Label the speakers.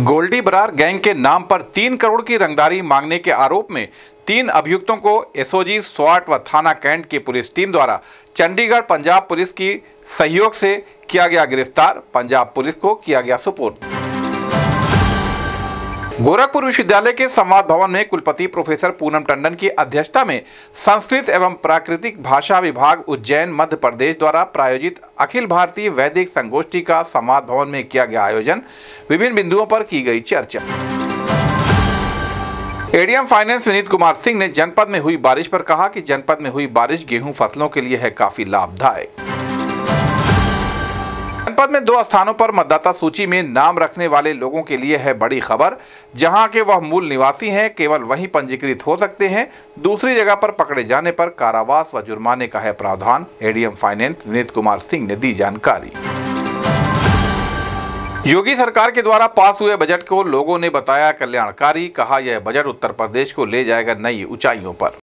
Speaker 1: Goldy Brar gang के नाम पर तीन करोड़ की रंगदारी मांगने के आरोप में तीन अभियुक्तों को एसओजी, स्वाट व थाना कैंट की पुलिस टीम द्वारा चंडीगढ़ पंजाब पुलिस की सहयोग से किया गया गिरफ़्तार। पंजाब पुलिस को किया गया सुपुर्द। गोरखपुर विश्वविद्यालय के संवाद भवन में कुलपति प्रोफेसर पूनम टंडन की अध्यक्षता में संस्कृत एवं प्राकृतिक भाषा विभाग उज्जैन मध्य प्रदेश द्वारा प्रायोजित अखिल भारतीय वैदिक संगोष्ठी का संवाद भवन में किया गया आयोजन। विभिन्न बिंदुओं पर की गई चर्चा। एडीएम फाइनेंस विनीत कुमार सिंह ने जनपद में हुई बारिश पर कहा कि जनपद में हुई बारिश गेहूँ फ़सलों के लिए है काफ़ी लाभदायक। जनपद में दो स्थानों पर मतदाता सूची में नाम रखने वाले लोगों के लिए है बड़ी खबर, जहाँ के वह मूल निवासी हैं, केवल वहीं पंजीकृत हो सकते हैं। दूसरी जगह पर पकड़े जाने पर कारावास व जुर्माने का है प्रावधान। एडीएम फाइनेंस विनीत कुमार सिंह ने दी जानकारी। योगी सरकार के द्वारा पास हुए बजट को लोगों ने बताया कल्याणकारी, कहा यह बजट उत्तर प्रदेश को ले जाएगा नई ऊंचाइयों पर।